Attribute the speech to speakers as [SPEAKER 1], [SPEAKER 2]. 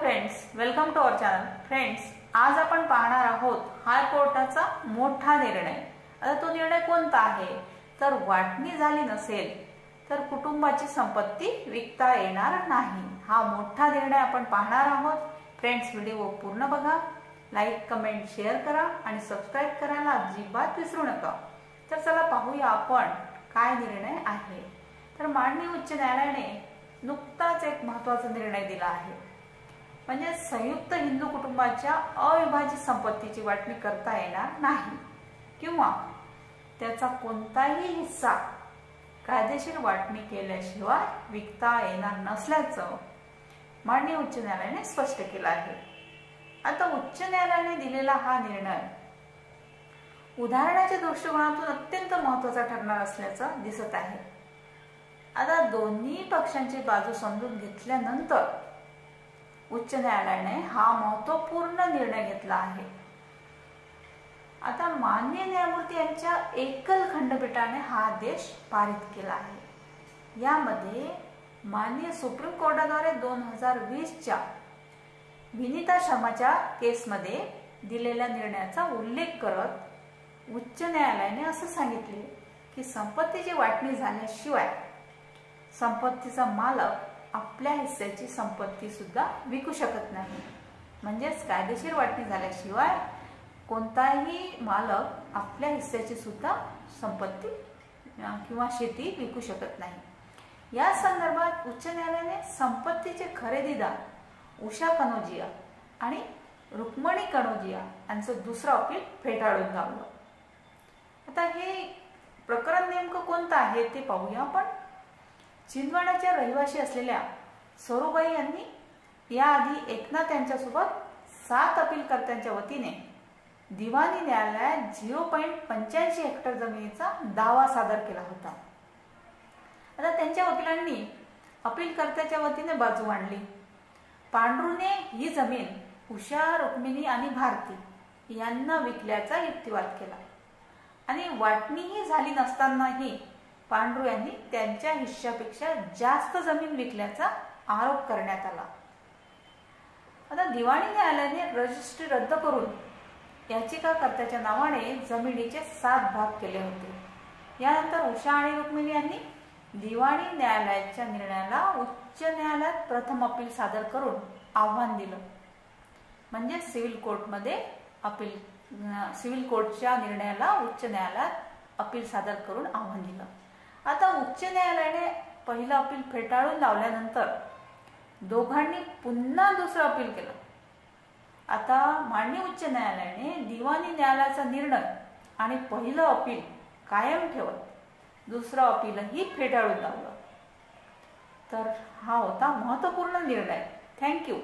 [SPEAKER 1] Friends welcome torch friends आज आपण पाहणार आहोत हायकोर्टाचा मोठा निर्णय. आता तो निर्णय कोणता आहे? तर वाटणी झाली नसेल तर कुटुंबाची संपत्ती विकता येणार नाही. हा मोठा निर्णय आपण पाहणार आहोत. फ्रेंड्स व्हिडिओ पूर्ण बघा. लाईक कमेंट शेअर करा आणि सबस्क्राईब करायला अजिबात विसरू नका. तर चला पाहूया आपण काय निर्णय आहे. तर माननीय उच्च न्यायालयाने नुकताच एक महत्त्वाचा निर्णय दिला आहे. म्हणजे संयुक्त हिंदू कुटुंबाच्या अविभाजित संपत्तीची वाटणी करता येणार नाही. किंवा त्याचा कोणताही हिस्सा कायदेशीर वाटणी केल्याशिवाय विकता येणार नसल्याचं माननीय उच्च न्यायालयाने स्पष्ट केलं आहे. आता उच्च न्यायालयाने दिलेला हा निर्णय उदाहरणाच्या दृष्टिकोनातून अत्यंत महत्त्वाचा ठरणार असल्याचं दिसत आहे. आता दोन्ही पक्षांची बाजू समजून घेतल्यानंतर उच्च न्यायालयाने हा महत्त्वपूर्ण निर्णय घेतला आहे. आता मान्य न्यायमूर्ती यांच्या एकल खंडपीठाने हा आदेश पारित केला आहे. यामध्ये माननीय सुप्रीम कोर्टाद्वारे दोन हजार वीसच्या विनिता शर्माच्या केसमध्ये दिलेल्या निर्णयाचा उल्लेख करत उच्च न्यायालयाने असं सांगितले की संपत्तीची वाटणी झाल्याशिवाय संपत्तीचा मालक आपल्या हिस्स्याची संपत्ती सुद्धा विकू शकत नाही. म्हणजेच कायदेशीर वाटणी झाल्याशिवाय कोणताही मालक आपल्या हिस्स्याची सुद्धा संपत्ती किंवा शेती विकू शकत नाही. या संदर्भात उच्च न्यायालयाने संपत्तीचे खरेदीदार उषा कनोजिया आणि रुक्मणी कनोजिया यांचं दुसरं अपील फेटाळून लावलं. आता हे प्रकरण नेमकं कोणतं आहे ते पाहूया आपण. चिंदवाड्याच्या रहिवाशी असलेल्या सरूबाई यांनी याआधी एकनाथ यांच्यासोबत सात अपीलकर्त्यांच्या वतीने दिवाणी न्यायालयात झिरो पॉईंट पंच्याऐंशी हेक्टर जमिनीचा दावा सादर केला होता. आता त्यांच्या वकिलांनी अपीलकर्त्याच्या वतीने बाजू मांडली. पांडुरूने ही जमीन उषा रुक्मिणी आणि भारती यांना विकल्याचा युक्तिवाद केला. आणि वाटणीही झाली नसतानाही पांडुरू यांनी त्यांच्या हिश्श्यापेक्षा जास्त जमीन विकल्याचा आरोप करण्यात आला. आता दिवाणी न्यायालयाने रजिस्ट्री रद्द करून याचिकाकर्त्याच्या नावाने जमिनीचे सात भाग केले होते. यानंतर उषा आणि रुक्मिणी यांनी दिवाणी न्यायालयाच्या निर्णयाला उच्च न्यायालयात प्रथम अपील सादर करून आव्हान दिलं. म्हणजे सिव्हिल कोर्टमध्ये अपील सिव्हिल कोर्टच्या निर्णयाला उच्च न्यायालयात अपील सादर करून आव्हान दिलं. आता उच्च न्यायालयाने पहिलं अपील फेटाळून लावल्यानंतर दोघांनी पुन्हा दुसरं अपील केलं. आता मान्य उच्च न्यायालयाने दिवाणी न्यायालयाचा निर्णय आणि पहिलं अपील कायम ठेवत दुसरं अपीलही फेटाळून लावलं. तर हा होता महत्त्वपूर्ण निर्णय. थँक्यू